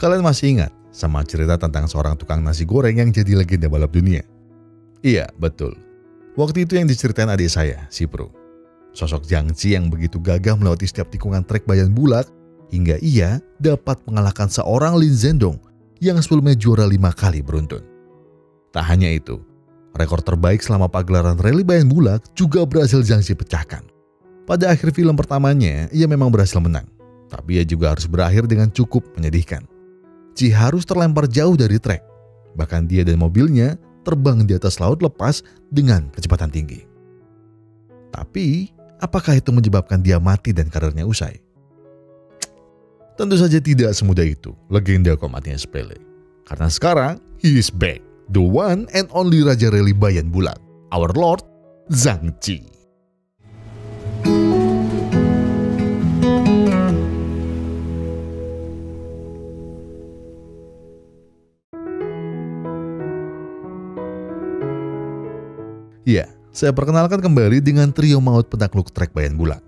Kalian masih ingat sama cerita tentang seorang tukang nasi goreng yang jadi legenda balap dunia? Iya, betul. Waktu itu yang diceritain adik saya, si Pro. Sosok Jiang Ji yang begitu gagah melewati setiap tikungan trek bayan bulak hingga ia dapat mengalahkan seorang Lin Zhendong yang sebelumnya juara lima kali beruntun. Tak hanya itu, rekor terbaik selama pagelaran rally bayan bulak juga berhasil Jiang Ji pecahkan. Pada akhir film pertamanya, ia memang berhasil menang, tapi ia juga harus berakhir dengan cukup menyedihkan. Ji harus terlempar jauh dari trek, bahkan dia dan mobilnya terbang di atas laut lepas dengan kecepatan tinggi. Tapi, apakah itu menyebabkan dia mati dan karirnya usai? Tentu saja tidak semudah itu, legenda kok matinya sepele. Karena sekarang, he is back, the one and only Raja Rally Bayan Bulat, our Lord Zhang Ji. Saya perkenalkan kembali dengan trio maut penakluk trek Bayan Bulat.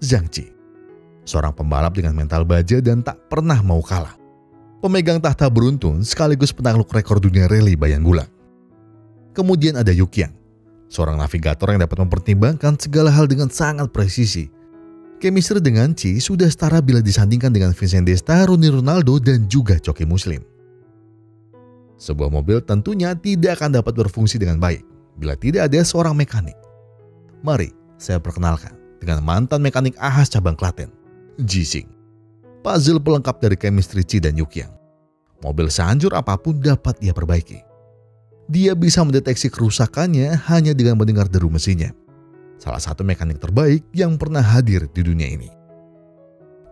Zhang Ji, seorang pembalap dengan mental baja dan tak pernah mau kalah. Pemegang tahta beruntun sekaligus penakluk rekor dunia rally Bayan Bulat. Kemudian ada Yukiang, seorang navigator yang dapat mempertimbangkan segala hal dengan sangat presisi. Chemistry dengan Chi sudah setara bila disandingkan dengan Vincent Desta, Rooney Ronaldo, dan juga Coki Muslim. Sebuah mobil tentunya tidak akan dapat berfungsi dengan baik bila tidak ada seorang mekanik. Mari saya perkenalkan dengan mantan mekanik ahas cabang Klaten, Jising. Puzzle pelengkap dari chemistry Chi dan Yukiang. Mobil sehancur apa pun dapat ia perbaiki. Dia bisa mendeteksi kerusakannya hanya dengan mendengar deru mesinnya. Salah satu mekanik terbaik yang pernah hadir di dunia ini.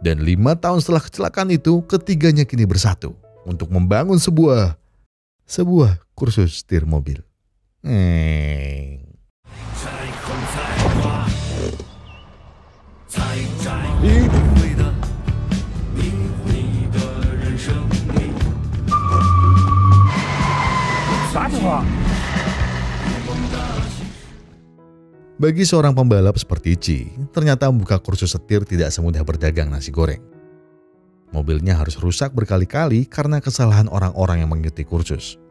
Dan lima tahun setelah kecelakaan itu, ketiganya kini bersatu untuk membangun sebuah sebuah kursus setir mobil. Bagi seorang pembalap seperti Ci, ternyata membuka kursus setir tidak semudah berdagang nasi goreng. Mobilnya harus rusak berkali-kali karena kesalahan orang-orang yang mengikuti kursus.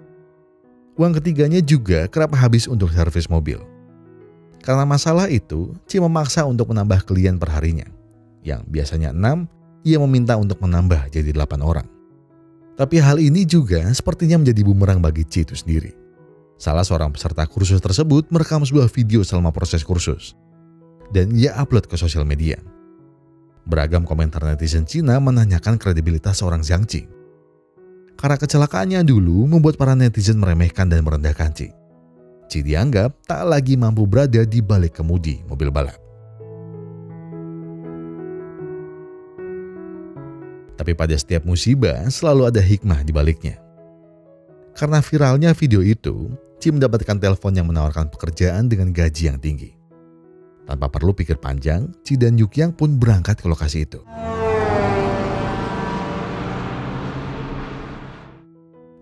Uang ketiganya juga kerap habis untuk servis mobil. Karena masalah itu, Ci memaksa untuk menambah klien perharinya. Yang biasanya 6, ia meminta untuk menambah jadi 8 orang. Tapi hal ini juga sepertinya menjadi bumerang bagi Ci itu sendiri. Salah seorang peserta kursus tersebut merekam sebuah video selama proses kursus. Dan ia upload ke sosial media. Beragam komentar netizen Cina menanyakan kredibilitas seorang Zhang Qi. Karena kecelakaannya dulu membuat para netizen meremehkan dan merendahkan Qi. Qi dianggap tak lagi mampu berada di balik kemudi mobil balap. Tapi pada setiap musibah selalu ada hikmah di baliknya. Karena viralnya video itu, Ci mendapatkan telepon yang menawarkan pekerjaan dengan gaji yang tinggi. Tanpa perlu pikir panjang, Ci dan Yukiang pun berangkat ke lokasi itu.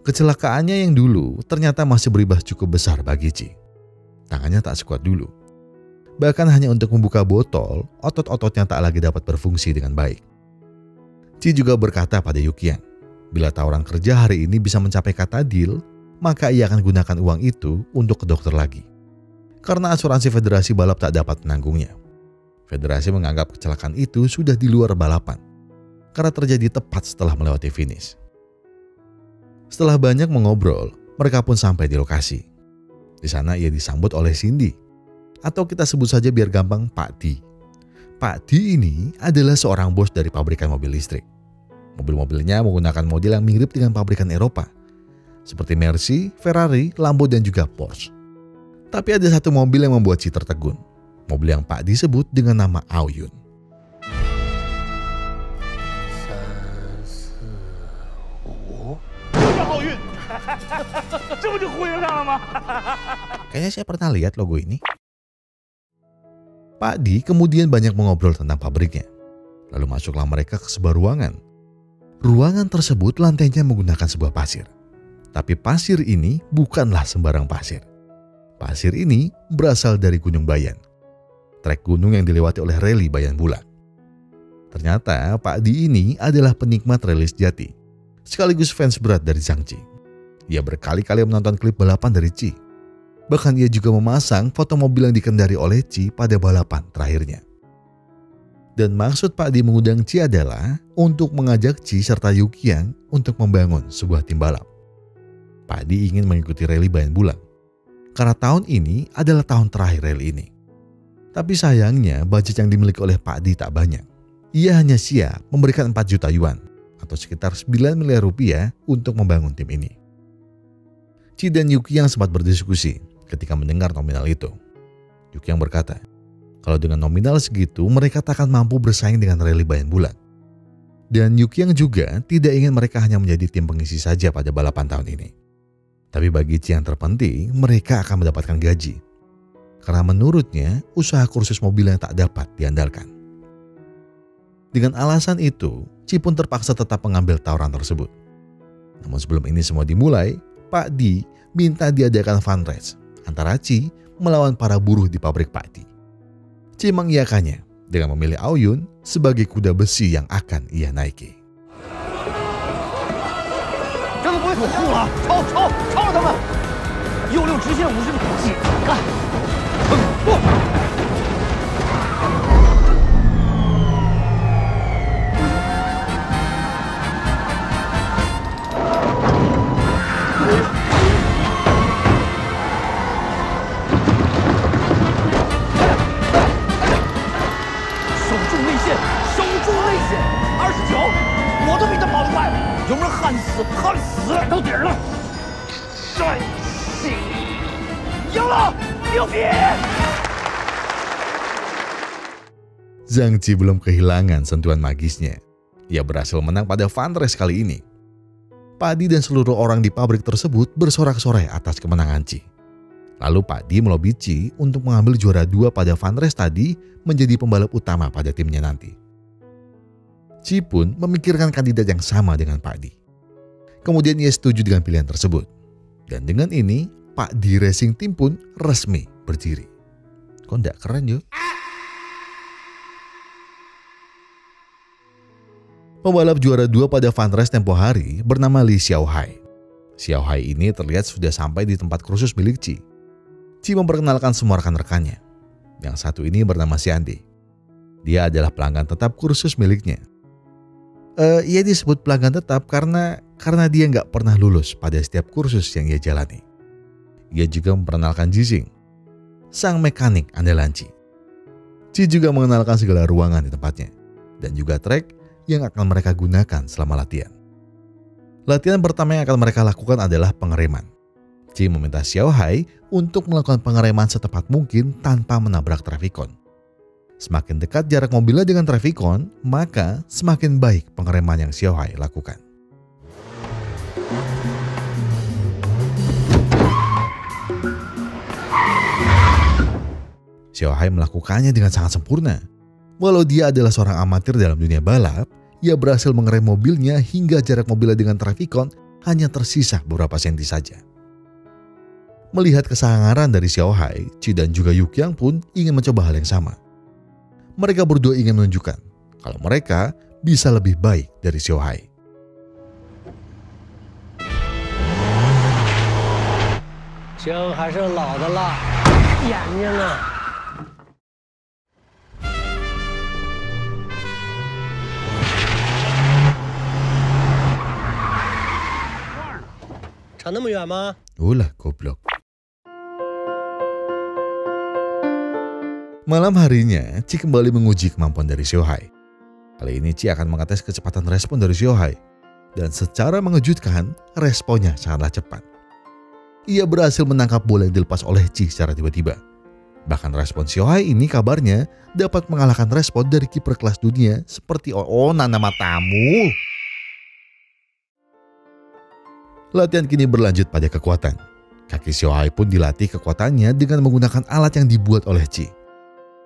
Kecelakaannya yang dulu ternyata masih berimbas cukup besar bagi Ci. Tangannya tak sekuat dulu. Bahkan hanya untuk membuka botol, otot-ototnya tak lagi dapat berfungsi dengan baik. Ci juga berkata pada Yukiang, bila tawaran kerja hari ini bisa mencapai kata deal, maka ia akan gunakan uang itu untuk ke dokter lagi. Karena asuransi federasi balap tak dapat menanggungnya. Federasi menganggap kecelakaan itu sudah di luar balapan, karena terjadi tepat setelah melewati finish. Setelah banyak mengobrol, mereka pun sampai di lokasi. Di sana ia disambut oleh Cindy, atau kita sebut saja biar gampang Pak Di. Pak Di ini adalah seorang bos dari pabrikan mobil listrik. Mobil-mobilnya menggunakan model yang mirip dengan pabrikan Eropa, seperti Mercy, Ferrari, Lambo, dan juga Porsche. Tapi ada satu mobil yang membuat si tertegun. Mobil yang Pak disebut dengan nama Aoyun. Kayaknya saya pernah lihat logo ini. Pak Di kemudian banyak mengobrol tentang pabriknya. Lalu masuklah mereka ke sebuah ruangan. Ruangan tersebut lantainya menggunakan sebuah pasir. Tapi pasir ini bukanlah sembarang pasir. Pasir ini berasal dari Gunung Bayan. Trek gunung yang dilewati oleh reli Bayan Bulat. Ternyata Pak Di ini adalah penikmat rally sejati, sekaligus fans berat dari Zhang Ji. Ia berkali-kali menonton klip balapan dari Chi. Bahkan ia juga memasang foto mobil yang dikendari oleh Chi pada balapan terakhirnya. Dan maksud Pak Di mengundang Chi adalah untuk mengajak Chi serta Yukiang untuk membangun sebuah tim balap. Pak Di ingin mengikuti rally Bayan Bulan. Karena tahun ini adalah tahun terakhir rally ini. Tapi sayangnya budget yang dimiliki oleh Pak Di tak banyak. Ia hanya siap memberikan 4 juta yuan atau sekitar 9 miliar rupiah untuk membangun tim ini. Chi dan Yuki yang sempat berdiskusi ketika mendengar nominal itu. Yuki yang berkata, kalau dengan nominal segitu, mereka tak akan mampu bersaing dengan rally Bayan Bulan. Dan Yuki yang juga tidak ingin mereka hanya menjadi tim pengisi saja pada balapan tahun ini. Tapi bagi Ci yang terpenting, mereka akan mendapatkan gaji. Karena menurutnya, usaha kursus mobil yang tak dapat diandalkan. Dengan alasan itu, Ci pun terpaksa tetap mengambil tawaran tersebut. Namun sebelum ini semua dimulai, Pak Di minta diadakan fundraise antara Ci melawan para buruh di pabrik Pak Di. Ci mengiyakannya dengan memilih Aoyun sebagai kuda besi yang akan ia naiki. Zhang Ji belum kehilangan sentuhan magisnya. Ia berhasil menang pada fun race kali ini. Padi dan seluruh orang di pabrik tersebut bersorak-sorai atas kemenangan Ci. Lalu Padi melobi Ci untuk mengambil juara dua pada fun race tadi menjadi pembalap utama pada timnya nanti. Ci pun memikirkan kandidat yang sama dengan Pak Di. Kemudian ia setuju dengan pilihan tersebut. Dan dengan ini, Pak Di Racing Team pun resmi berdiri. Kok enggak keren yuk? Pembalap juara dua pada Fun Race tempo hari bernama Li Xiaohai. Xiaohai ini terlihat sudah sampai di tempat kursus milik Ci. Ci memperkenalkan semua rekan-rekannya. Yang satu ini bernama Xiandi. Dia adalah pelanggan tetap kursus miliknya uh, ia disebut pelanggan tetap karena karena dia nggak pernah lulus pada setiap kursus yang ia jalani. Ia juga memperkenalkan Jizing, sang mekanik andalan Ci. Ci juga mengenalkan segala ruangan di tempatnya dan juga trek yang akan mereka gunakan selama latihan. Latihan pertama yang akan mereka lakukan adalah pengereman. Ci meminta Xiao Hai untuk melakukan pengereman secepat mungkin tanpa menabrak trafikon. Semakin dekat jarak mobilnya dengan Traficon, maka semakin baik pengereman yang Xiaohai lakukan. Xiaohai melakukannya dengan sangat sempurna. Walau dia adalah seorang amatir dalam dunia balap, ia berhasil mengerem mobilnya hingga jarak mobilnya dengan Traficon hanya tersisa beberapa senti saja. Melihat kesangaran dari Xiaohai, Chi dan juga Yukiang pun ingin mencoba hal yang sama mereka berdua ingin menunjukkan kalau mereka bisa lebih baik dari Xiaohai. Ulah goblok. Malam harinya, Ci kembali menguji kemampuan dari Xiaohai. Kali ini Ci akan mengetes kecepatan respon dari Xiaohai. Dan secara mengejutkan, responnya sangatlah cepat. Ia berhasil menangkap bola yang dilepas oleh Ci secara tiba-tiba. Bahkan respon Xiaohai ini kabarnya dapat mengalahkan respon dari kiper kelas dunia seperti Oona nama tamu. Latihan kini berlanjut pada kekuatan. Kaki Xiaohai pun dilatih kekuatannya dengan menggunakan alat yang dibuat oleh Ci.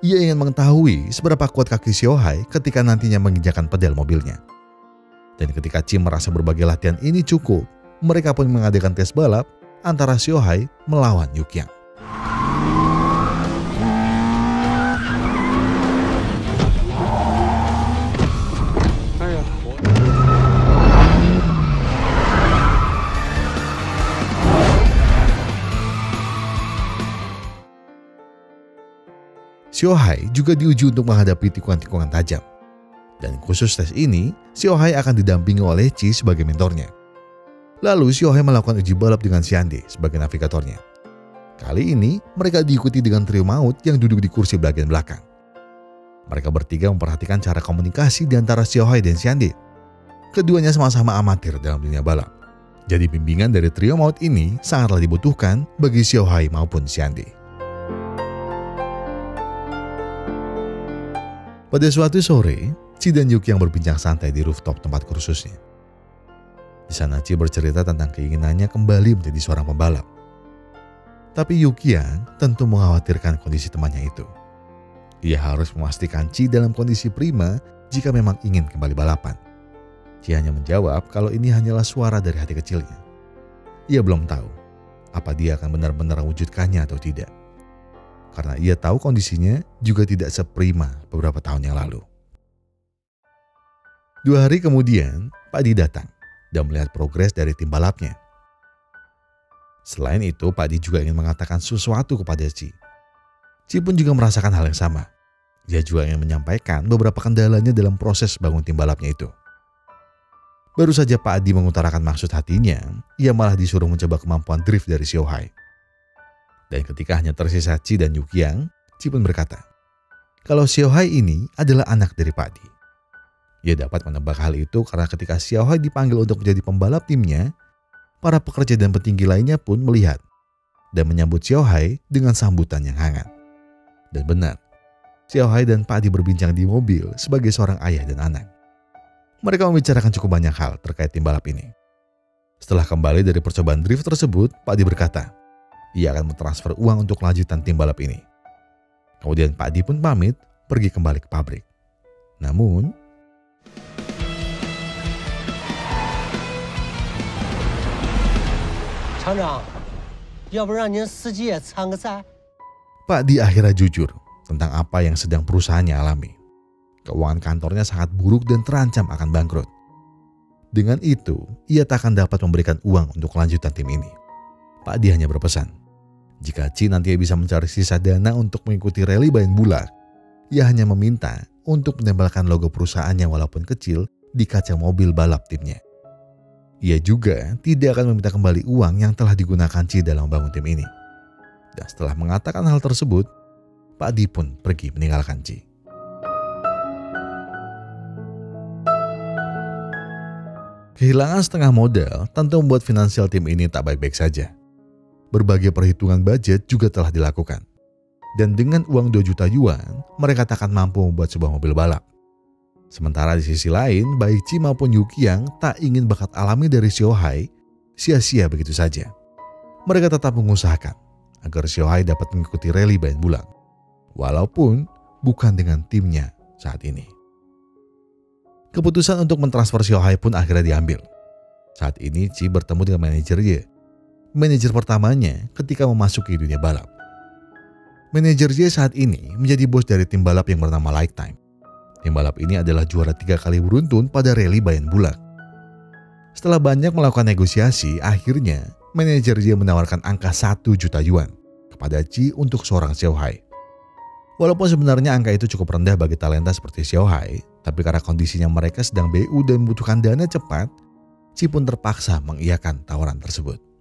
Ia ingin mengetahui seberapa kuat kaki Xiaohai ketika nantinya menginjakan pedal mobilnya. Dan ketika Chim merasa berbagai latihan ini cukup, mereka pun mengadakan tes balap antara Xiaohai melawan Yukiang. Hai juga diuji untuk menghadapi tikungan-tikungan tajam. Dan khusus tes ini, Hai akan didampingi oleh Chi sebagai mentornya. Lalu Hai melakukan uji balap dengan Xiande sebagai navigatornya. Kali ini, mereka diikuti dengan trio maut yang duduk di kursi bagian belakang. Mereka bertiga memperhatikan cara komunikasi di antara Hai dan Xiande. Keduanya sama-sama amatir dalam dunia balap. Jadi bimbingan dari trio maut ini sangatlah dibutuhkan bagi Hai maupun Xiande. Pada suatu sore, Ci dan Yuki yang berbincang santai di rooftop tempat kursusnya. Di sana Ci bercerita tentang keinginannya kembali menjadi seorang pembalap. Tapi Yuki yang tentu mengkhawatirkan kondisi temannya itu. Ia harus memastikan Ci dalam kondisi prima jika memang ingin kembali balapan. Ci hanya menjawab kalau ini hanyalah suara dari hati kecilnya. Ia belum tahu apa dia akan benar-benar mewujudkannya atau tidak karena ia tahu kondisinya juga tidak seprima beberapa tahun yang lalu. Dua hari kemudian, Pak Di datang dan melihat progres dari tim balapnya. Selain itu, Pak Di juga ingin mengatakan sesuatu kepada Ci. Ci pun juga merasakan hal yang sama. Dia juga ingin menyampaikan beberapa kendalanya dalam proses bangun tim balapnya itu. Baru saja Pak Adi mengutarakan maksud hatinya, ia malah disuruh mencoba kemampuan drift dari Xiaohai. Dan ketika hanya tersisa Ci dan Yukiang, Ci pun berkata, kalau Xiaohai ini adalah anak dari Pak Di. Ia dapat menebak hal itu karena ketika Xiaohai dipanggil untuk menjadi pembalap timnya, para pekerja dan petinggi lainnya pun melihat dan menyambut Xiaohai dengan sambutan yang hangat. Dan benar, Xiaohai dan Pak Di berbincang di mobil sebagai seorang ayah dan anak. Mereka membicarakan cukup banyak hal terkait tim balap ini. Setelah kembali dari percobaan drift tersebut, Pak Di berkata, ia akan mentransfer uang untuk lanjutan tim balap ini. Kemudian Pak Di pun pamit pergi kembali ke pabrik. Namun, Pak Di akhirnya jujur tentang apa yang sedang perusahaannya alami. Keuangan kantornya sangat buruk dan terancam akan bangkrut. Dengan itu, ia tak akan dapat memberikan uang untuk kelanjutan tim ini. Pak Di hanya berpesan, jika Ci nanti bisa mencari sisa dana untuk mengikuti rally Bayan Bulak, ia hanya meminta untuk menempelkan logo perusahaannya walaupun kecil di kaca mobil balap timnya. Ia juga tidak akan meminta kembali uang yang telah digunakan Ci dalam membangun tim ini. Dan setelah mengatakan hal tersebut, Pak Di pun pergi meninggalkan Ci. Kehilangan setengah modal tentu membuat finansial tim ini tak baik-baik saja berbagai perhitungan budget juga telah dilakukan. Dan dengan uang 2 juta yuan, mereka tak akan mampu membuat sebuah mobil balap. Sementara di sisi lain, baik Chi maupun Yukiang tak ingin bakat alami dari Xiaohai sia-sia begitu saja. Mereka tetap mengusahakan agar Xiaohai dapat mengikuti rally Bayan Bulang, walaupun bukan dengan timnya saat ini. Keputusan untuk mentransfer Xiaohai pun akhirnya diambil. Saat ini Chi bertemu dengan manajernya manajer pertamanya ketika memasuki dunia balap. Manajer J saat ini menjadi bos dari tim balap yang bernama Lifetime. Tim balap ini adalah juara tiga kali beruntun pada rally Bayan Bulak. Setelah banyak melakukan negosiasi, akhirnya manajer J menawarkan angka 1 juta yuan kepada Ji untuk seorang Xiaohai. Walaupun sebenarnya angka itu cukup rendah bagi talenta seperti Xiaohai, tapi karena kondisinya mereka sedang BU dan membutuhkan dana cepat, Ji pun terpaksa mengiyakan tawaran tersebut.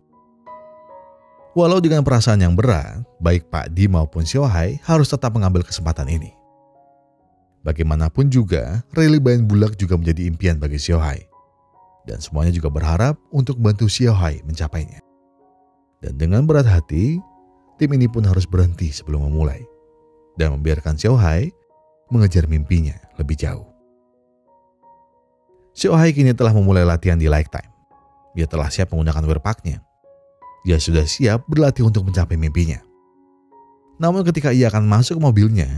Walau dengan perasaan yang berat, baik Pak Di maupun Xiaohai harus tetap mengambil kesempatan ini. Bagaimanapun juga, rally Bayan Bulak juga menjadi impian bagi Xiaohai. Dan semuanya juga berharap untuk bantu Xiaohai mencapainya. Dan dengan berat hati, tim ini pun harus berhenti sebelum memulai. Dan membiarkan Xiaohai mengejar mimpinya lebih jauh. Xiaohai kini telah memulai latihan di Lifetime. Dia telah siap menggunakan wearpacknya ia sudah siap berlatih untuk mencapai mimpinya. Namun ketika ia akan masuk ke mobilnya,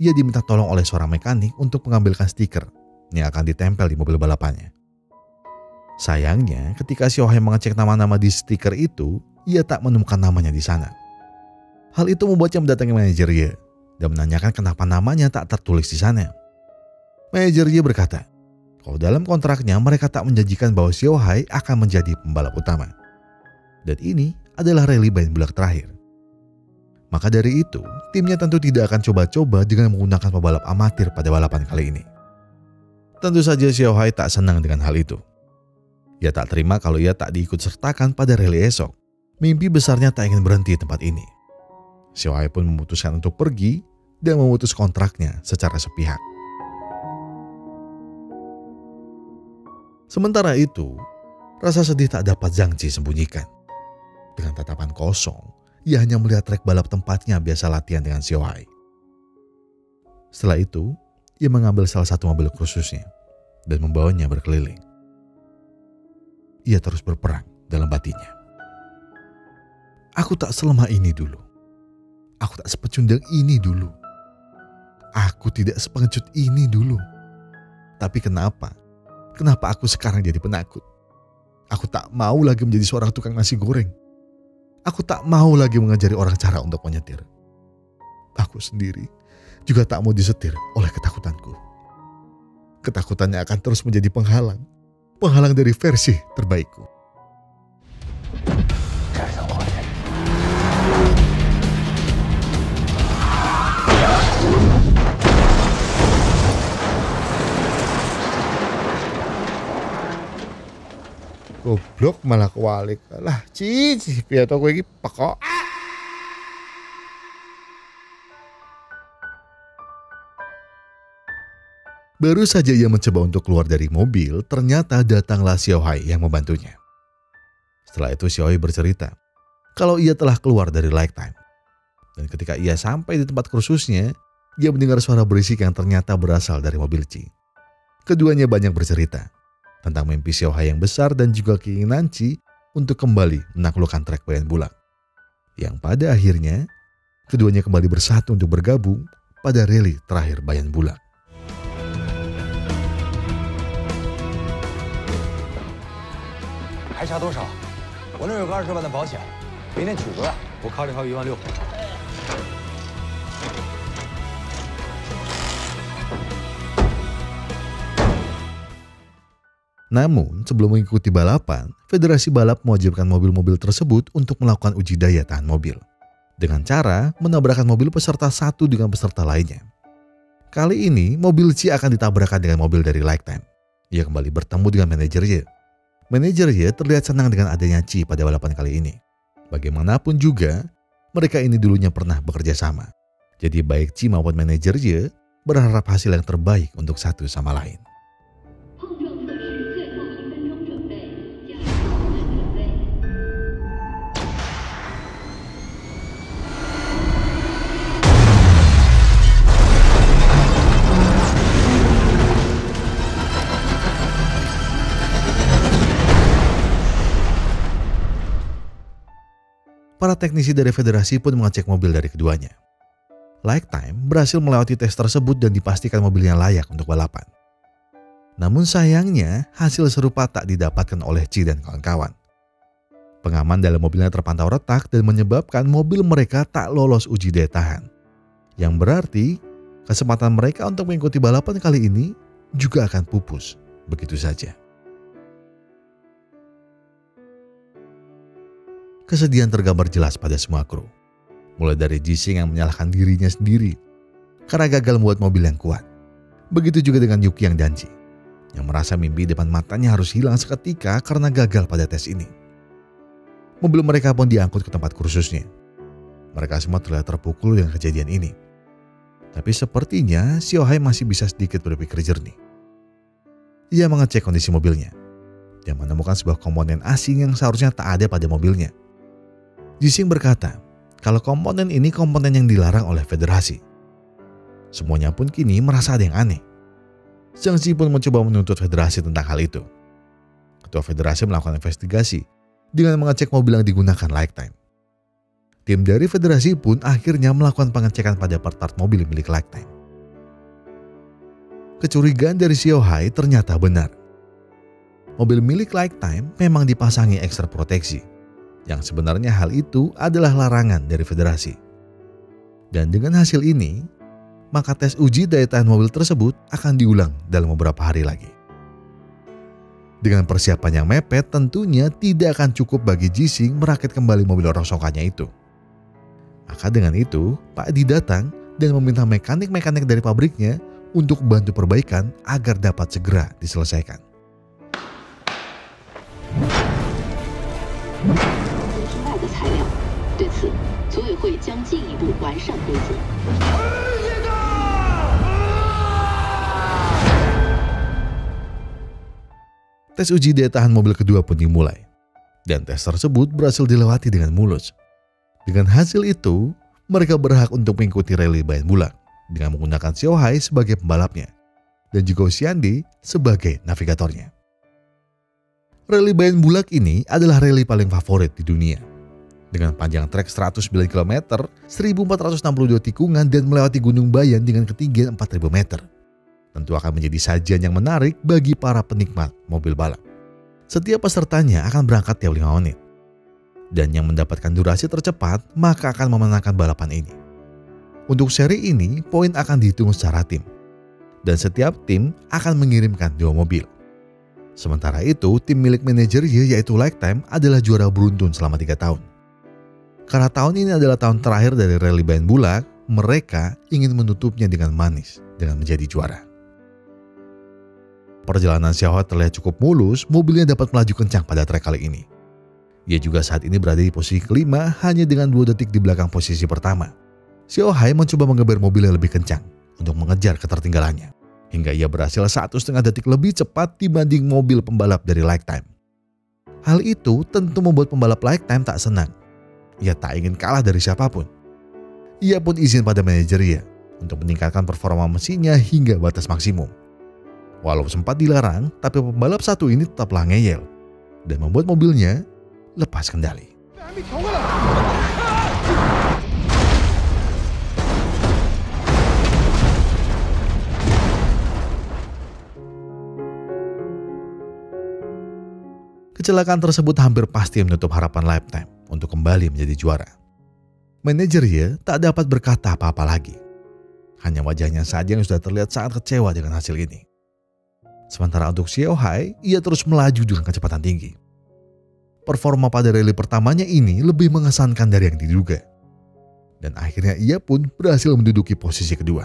ia diminta tolong oleh seorang mekanik untuk mengambilkan stiker yang akan ditempel di mobil balapannya. Sayangnya, ketika Xiaohai mengecek nama-nama di stiker itu, ia tak menemukan namanya di sana. Hal itu membuatnya mendatangi manajer Ye dan menanyakan kenapa namanya tak tertulis di sana. Manajer Ye berkata, kalau dalam kontraknya mereka tak menjanjikan bahwa Xiaohai akan menjadi pembalap utama dan ini adalah rally Bayan Bulak terakhir. Maka dari itu, timnya tentu tidak akan coba-coba dengan menggunakan pebalap amatir pada balapan kali ini. Tentu saja Xiao Hai tak senang dengan hal itu. Ia tak terima kalau ia tak diikut sertakan pada rally esok. Mimpi besarnya tak ingin berhenti di tempat ini. Xiao Hai pun memutuskan untuk pergi dan memutus kontraknya secara sepihak. Sementara itu, rasa sedih tak dapat Zhang Ji sembunyikan. Dengan tatapan kosong, ia hanya melihat trek balap tempatnya biasa latihan dengan Xiao Hai. Setelah itu, ia mengambil salah satu mobil khususnya dan membawanya berkeliling. Ia terus berperang dalam batinnya. Aku tak selemah ini dulu. Aku tak sepecundang ini dulu. Aku tidak sepengecut ini dulu. Tapi kenapa? Kenapa aku sekarang jadi penakut? Aku tak mau lagi menjadi seorang tukang nasi goreng. Aku tak mau lagi mengajari orang cara untuk menyetir. Aku sendiri juga tak mau disetir oleh ketakutanku. Ketakutannya akan terus menjadi penghalang. Penghalang dari versi terbaikku. Goblok malah kewalik lah cici piye to iki pekok Baru saja ia mencoba untuk keluar dari mobil, ternyata datanglah Xiao Hai yang membantunya. Setelah itu Xiao Hai bercerita kalau ia telah keluar dari lifetime. Dan ketika ia sampai di tempat kursusnya, ia mendengar suara berisik yang ternyata berasal dari mobil Ci. Keduanya banyak bercerita tentang mimpi Xiao Hai yang besar dan juga keinginan Ci untuk kembali menaklukkan trek Bayan Bulak. Yang pada akhirnya, keduanya kembali bersatu untuk bergabung pada rally terakhir Bayan Bulak. 还 Namun, sebelum mengikuti balapan, Federasi Balap mewajibkan mobil-mobil tersebut untuk melakukan uji daya tahan mobil. Dengan cara menabrakkan mobil peserta satu dengan peserta lainnya. Kali ini, mobil C akan ditabrakan dengan mobil dari Lifetime. Ia kembali bertemu dengan manajer Y. Manajer Y terlihat senang dengan adanya Ci pada balapan kali ini. Bagaimanapun juga, mereka ini dulunya pernah bekerja sama. Jadi baik Ci maupun manajer Y berharap hasil yang terbaik untuk satu sama lain. Para teknisi dari federasi pun mengecek mobil dari keduanya. Lifetime berhasil melewati tes tersebut dan dipastikan mobilnya layak untuk balapan. Namun sayangnya hasil serupa tak didapatkan oleh Ci dan kawan-kawan. Pengaman dalam mobilnya terpantau retak dan menyebabkan mobil mereka tak lolos uji daya tahan. Yang berarti kesempatan mereka untuk mengikuti balapan kali ini juga akan pupus begitu saja. Kesedihan tergambar jelas pada semua kru. Mulai dari Jising yang menyalahkan dirinya sendiri karena gagal membuat mobil yang kuat. Begitu juga dengan Yuki yang janji, yang merasa mimpi depan matanya harus hilang seketika karena gagal pada tes ini. Mobil mereka pun diangkut ke tempat kursusnya. Mereka semua terlihat terpukul dengan kejadian ini. Tapi sepertinya Xiao Hai masih bisa sedikit berpikir jernih. Ia mengecek kondisi mobilnya dan menemukan sebuah komponen asing yang seharusnya tak ada pada mobilnya. Jising berkata, kalau komponen ini komponen yang dilarang oleh federasi. Semuanya pun kini merasa ada yang aneh. Zhang Zi pun mencoba menuntut federasi tentang hal itu. Ketua federasi melakukan investigasi dengan mengecek mobil yang digunakan Lifetime. Tim dari federasi pun akhirnya melakukan pengecekan pada part-part mobil milik Lifetime. Kecurigaan dari Xiao Hai ternyata benar. Mobil milik Lifetime memang dipasangi ekstra proteksi yang sebenarnya hal itu adalah larangan dari federasi. Dan dengan hasil ini, maka tes uji daya tahan mobil tersebut akan diulang dalam beberapa hari lagi. Dengan persiapan yang mepet tentunya tidak akan cukup bagi Jising merakit kembali mobil rongsokannya itu. Maka dengan itu, Pak Edi datang dan meminta mekanik-mekanik dari pabriknya untuk bantu perbaikan agar dapat segera diselesaikan. 之外的材料。对此，组委会将进一步完善规则。 Tes uji daya tahan mobil kedua pun dimulai. Dan tes tersebut berhasil dilewati dengan mulus. Dengan hasil itu, mereka berhak untuk mengikuti rally Bayan Bulak dengan menggunakan Xiaohai sebagai pembalapnya dan juga Xiande sebagai navigatornya. Rally Bayan Bulak ini adalah rally paling favorit di dunia. dengan panjang trek 109 km, 1462 tikungan dan melewati Gunung Bayan dengan ketinggian 4000 meter. Tentu akan menjadi sajian yang menarik bagi para penikmat mobil balap. Setiap pesertanya akan berangkat tiap 5 menit. Dan yang mendapatkan durasi tercepat maka akan memenangkan balapan ini. Untuk seri ini, poin akan dihitung secara tim. Dan setiap tim akan mengirimkan dua mobil. Sementara itu, tim milik manajernya yaitu Lifetime adalah juara beruntun selama tiga tahun. Karena tahun ini adalah tahun terakhir dari rally Bayan Bulak, mereka ingin menutupnya dengan manis dengan menjadi juara. Perjalanan Xiaohai terlihat cukup mulus, mobilnya dapat melaju kencang pada trek kali ini. Ia juga saat ini berada di posisi kelima hanya dengan dua detik di belakang posisi pertama. Xiaohai mencoba mengeber mobilnya lebih kencang untuk mengejar ketertinggalannya. Hingga ia berhasil satu setengah detik lebih cepat dibanding mobil pembalap dari Lifetime. Hal itu tentu membuat pembalap Lifetime tak senang ia tak ingin kalah dari siapa pun. Ia pun izin pada manajernya untuk meningkatkan performa mesinnya hingga batas maksimum. Walau sempat dilarang, tapi pembalap satu ini tetaplah ngeyel dan membuat mobilnya lepas kendali. Kecelakaan tersebut hampir pasti menutup harapan lifetime untuk kembali menjadi juara. Manajernya tak dapat berkata apa-apa lagi. Hanya wajahnya saja yang sudah terlihat sangat kecewa dengan hasil ini. Sementara untuk Xiaohai, ia terus melaju dengan kecepatan tinggi. Performa pada rally pertamanya ini lebih mengesankan dari yang diduga. Dan akhirnya ia pun berhasil menduduki posisi kedua.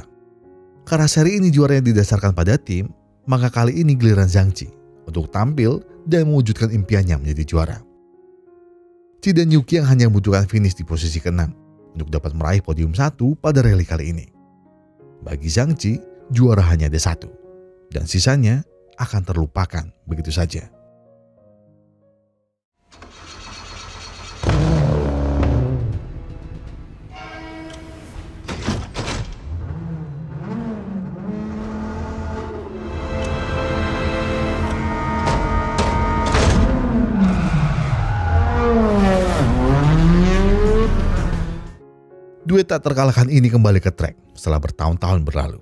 Karena seri ini juara yang didasarkan pada tim, maka kali ini giliran Zhang Qi untuk tampil dan mewujudkan impiannya menjadi juara. Qi dan Yuki yang hanya membutuhkan finish di posisi ke-6 untuk dapat meraih podium satu pada rally kali ini. Bagi Zhang Qi, juara hanya ada satu, dan sisanya akan terlupakan begitu saja. Duet tak terkalahkan ini kembali ke trek setelah bertahun-tahun berlalu.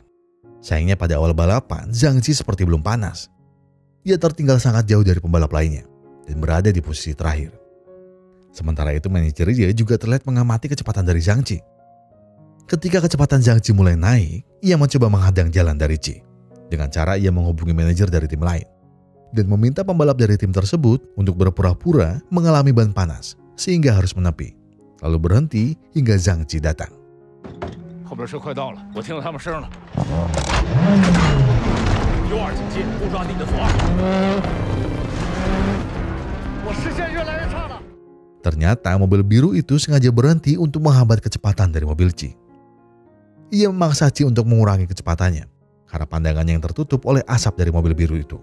Sayangnya pada awal balapan, Zhang Ji seperti belum panas. Ia tertinggal sangat jauh dari pembalap lainnya dan berada di posisi terakhir. Sementara itu manajernya juga terlihat mengamati kecepatan dari Zhang Ji. Ketika kecepatan Zhang Ji mulai naik, ia mencoba menghadang jalan dari Ji. Dengan cara ia menghubungi manajer dari tim lain. Dan meminta pembalap dari tim tersebut untuk berpura-pura mengalami ban panas sehingga harus menepi lalu berhenti hingga Zhang Qi datang. Ternyata mobil biru itu sengaja berhenti untuk menghambat kecepatan dari mobil Ji. Ia memaksa Qi untuk mengurangi kecepatannya karena pandangannya yang tertutup oleh asap dari mobil biru itu.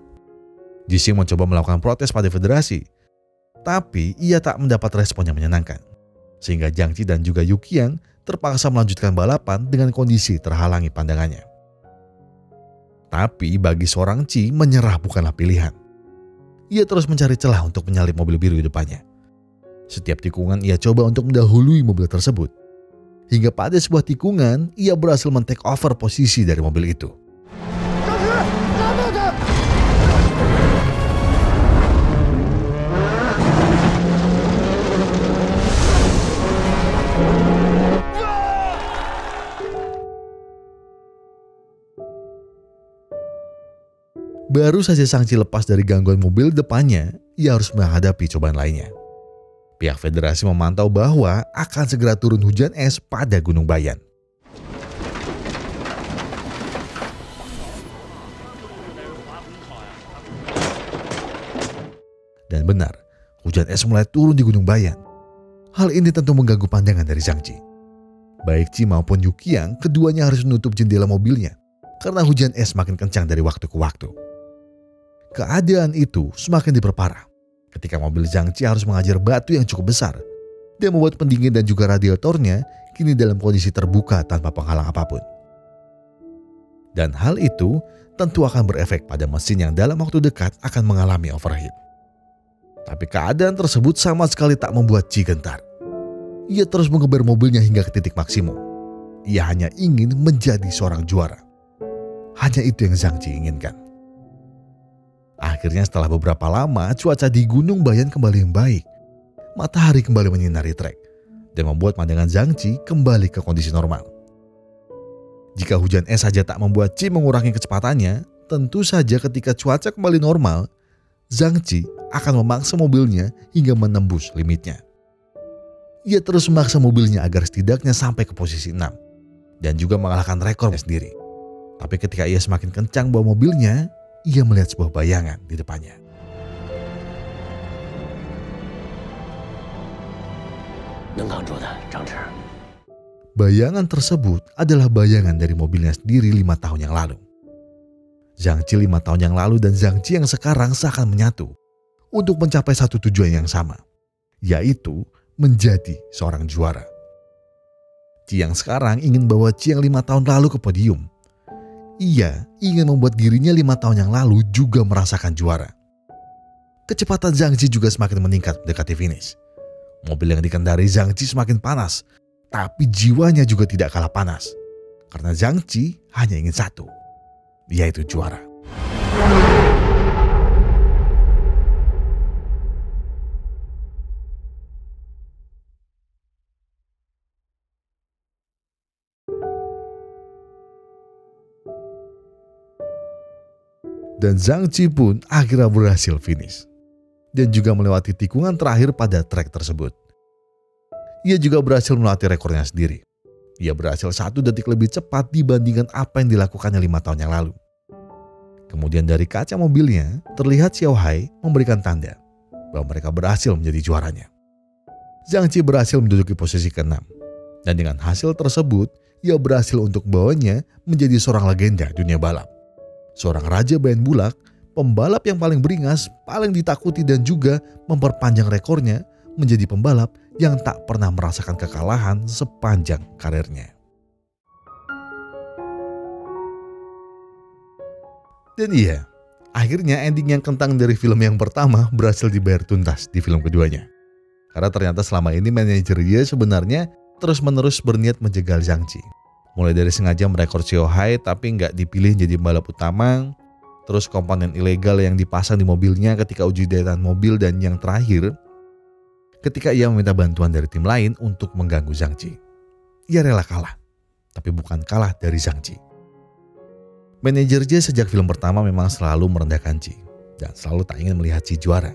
Ji Xing mencoba melakukan protes pada federasi, tapi ia tak mendapat respon yang menyenangkan. Sehingga Jiang Qi dan juga Yukiang terpaksa melanjutkan balapan dengan kondisi terhalangi pandangannya. Tapi bagi seorang Ci, menyerah bukanlah pilihan. Ia terus mencari celah untuk menyalip mobil biru di depannya. Setiap tikungan ia coba untuk mendahului mobil tersebut. Hingga pada sebuah tikungan, ia berhasil men-take over posisi dari mobil itu. Baru saja Sangci lepas dari gangguan mobil depannya, ia harus menghadapi cobaan lainnya. Pihak federasi memantau bahwa akan segera turun hujan es pada Gunung Bayan. Dan benar, hujan es mulai turun di Gunung Bayan. Hal ini tentu mengganggu pandangan dari Zhang Ji. Baik Ji maupun Yukiang, keduanya harus menutup jendela mobilnya karena hujan es makin kencang dari waktu ke waktu. Keadaan itu semakin diperparah ketika mobil Zhang Ji harus mengajar batu yang cukup besar dan membuat pendingin dan juga radiatornya kini dalam kondisi terbuka tanpa penghalang apa pun. Dan hal itu tentu akan berefek pada mesin yang dalam waktu dekat akan mengalami overheat. Tapi keadaan tersebut sama sekali tak membuat Ji gentar. Ia terus mengeber mobilnya hingga ke titik maksimum. Ia hanya ingin menjadi seorang juara. Hanya itu yang Zhang Ji inginkan. Akhirnya setelah beberapa lama, cuaca di Gunung Bayan kembali membaik. Matahari kembali menyinari trek dan membuat pandangan Zhang Ji kembali ke kondisi normal. Jika hujan es saja tak membuat Ji mengurangi kecepatannya, tentu saja ketika cuaca kembali normal, Zhang Ji akan memaksa mobilnya hingga menembus limitnya. Ia terus memaksa mobilnya agar setidaknya sampai ke posisi 6 dan juga mengalahkan rekornya sendiri. Tapi ketika ia semakin kencang bawa mobilnya, ia melihat sebuah bayangan di depannya. Bayangan tersebut adalah bayangan dari mobilnya sendiri lima tahun yang lalu. Zhang Ji lima tahun yang lalu dan Zhang Ji yang sekarang seakan menyatu untuk mencapai satu tujuan yang sama, yaitu menjadi seorang juara. Ji yang sekarang ingin bawa Ji yang lima tahun lalu ke podium. Ia ingin membuat dirinya lima tahun yang lalu juga merasakan juara. Kecepatan Zhang Ji juga semakin meningkat mendekati finish. Mobil yang dikendari Zhang Ji semakin panas, tapi jiwanya juga tidak kalah panas. Karena Zhang Ji hanya ingin satu, yaitu juara. Dan Zhang Ji pun akhirnya berhasil finish. Dan juga melewati tikungan terakhir pada trek tersebut. Ia juga berhasil melatih rekornya sendiri. Ia berhasil satu detik lebih cepat dibandingkan apa yang dilakukannya lima tahun yang lalu. Kemudian dari kaca mobilnya, terlihat Xiao Hai memberikan tanda bahwa mereka berhasil menjadi juaranya. Zhang Qi berhasil menduduki posisi ke-6. Dan dengan hasil tersebut, ia berhasil untuk bawanya menjadi seorang legenda dunia balap. Seorang raja bayan bulak, pembalap yang paling beringas, paling ditakuti dan juga memperpanjang rekornya menjadi pembalap yang tak pernah merasakan kekalahan sepanjang karirnya. Dan iya, akhirnya ending yang kentang dari film yang pertama berhasil dibayar tuntas di film keduanya. Karena ternyata selama ini manajer dia sebenarnya terus-menerus berniat menjegal Zhang Ji. Mulai dari sengaja merekor Hai tapi nggak dipilih jadi balap utama, terus komponen ilegal yang dipasang di mobilnya ketika uji daya mobil dan yang terakhir ketika ia meminta bantuan dari tim lain untuk mengganggu Zhang Ji. Ia rela kalah, tapi bukan kalah dari Zhang Ji. Manajer Ji sejak film pertama memang selalu merendahkan Ji dan selalu tak ingin melihat Ji juara.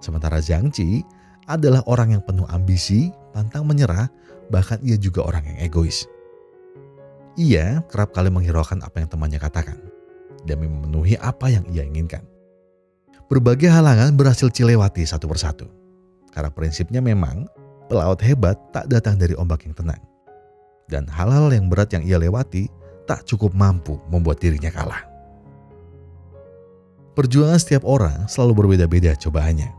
Sementara Zhang Ji adalah orang yang penuh ambisi, pantang menyerah, bahkan ia juga orang yang egois. Ia kerap kali menghiraukan apa yang temannya katakan demi memenuhi apa yang ia inginkan. Berbagai halangan berhasil Cilewati satu persatu. Karena prinsipnya memang pelaut hebat tak datang dari ombak yang tenang. Dan hal-hal yang berat yang ia lewati tak cukup mampu membuat dirinya kalah. Perjuangan setiap orang selalu berbeda-beda cobaannya.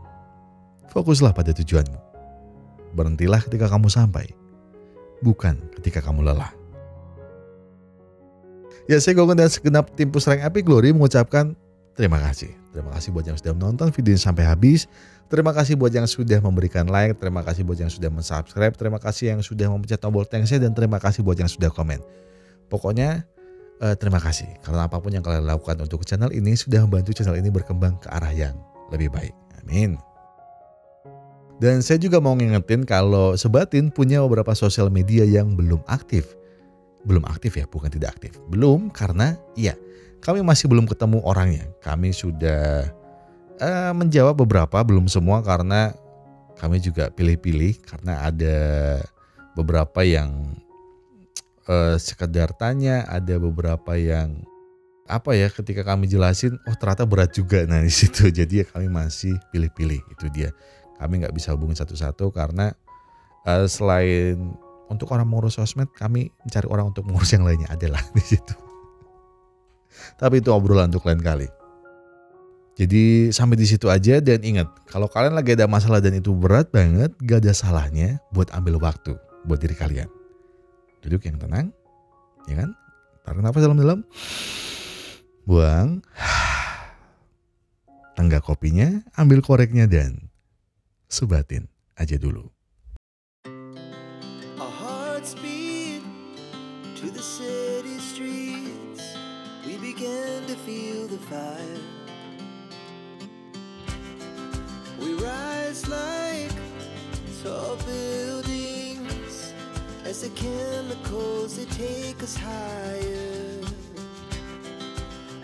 Fokuslah pada tujuanmu. Berhentilah ketika kamu sampai, bukan ketika kamu lelah. Ya saya Gogon dan segenap tim Pusreng Epic Glory mengucapkan terima kasih. Terima kasih buat yang sudah menonton video ini sampai habis. Terima kasih buat yang sudah memberikan like, terima kasih buat yang sudah mensubscribe, terima kasih yang sudah memencet tombol thanks dan terima kasih buat yang sudah komen. Pokoknya eh, terima kasih karena apa pun yang kalian lakukan untuk channel ini sudah membantu channel ini berkembang ke arah yang lebih baik. Amin. Dan saya juga mau ngingetin kalau Sebatin punya beberapa sosial media yang belum aktif. Belum aktif ya, bukan tidak aktif. Belum karena iya, kami masih belum ketemu orangnya. Kami sudah uh, menjawab beberapa, belum semua karena kami juga pilih-pilih karena ada beberapa yang uh, sekedar tanya, ada beberapa yang apa ya ketika kami jelasin, oh ternyata berat juga nah di situ. Jadi ya kami masih pilih-pilih itu dia. Kami nggak bisa hubungin satu-satu karena uh, selain untuk orang mengurus sosmed, kami mencari orang untuk mengurus yang lainnya adalah di situ. Tapi itu obrolan untuk lain kali. Jadi sampai di situ aja dan ingat kalau kalian lagi ada masalah dan itu berat banget, gak ada salahnya buat ambil waktu buat diri kalian. Duduk yang tenang, ya kan? Tarik nafas dalam-dalam, buang, tenggak kopinya, ambil koreknya dan subatin aja dulu. As the chemicals that take us higher.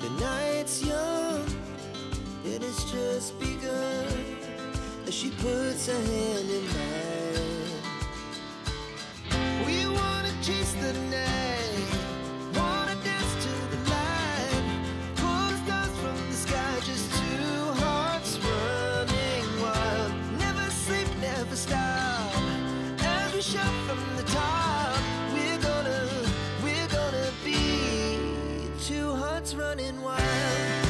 The night's young, it has just begun as she puts her hand in mine. We wanna chase the night. hearts running wild.